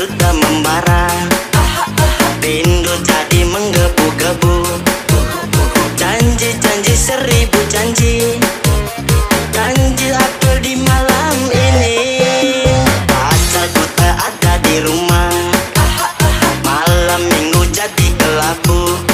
sudah membara. Rindu jadi menggebu-gebu. Janji-janji seribu janji Janji aku di malam ini. Pacar ku tak ada di rumah. Malam minggu jadi kelabu.